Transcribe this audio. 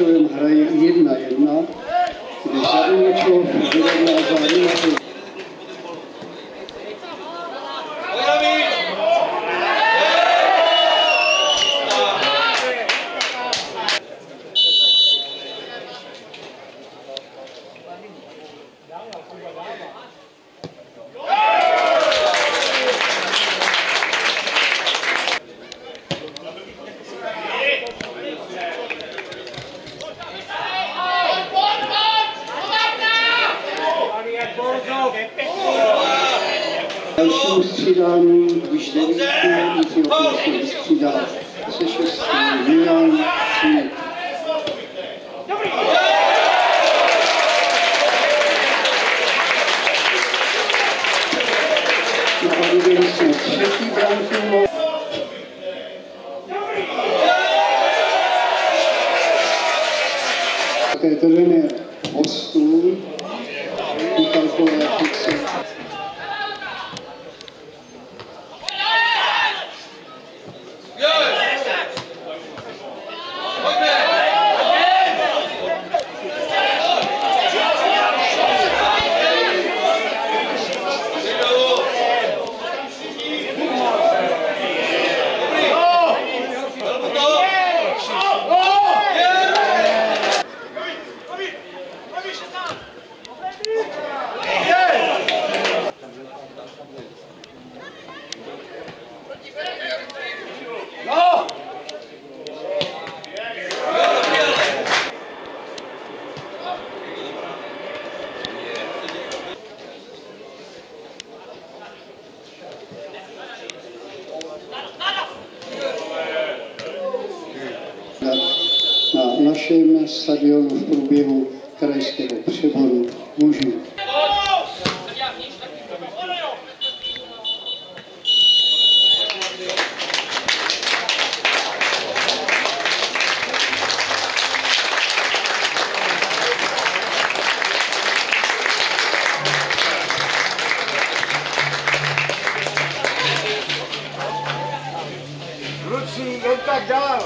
Tomičovem hraje 1-1, kdy Zaviněčov vyrovná za Dalšímu střídání, když devítku Jiřího Kulsu vystřídá se šestým Milan Smith. Napadli jsme třetí branku. Také trenér hostů, Michal Kováčice. na našem stadionu v průběhu krajského přeboru mužů. Tak dál.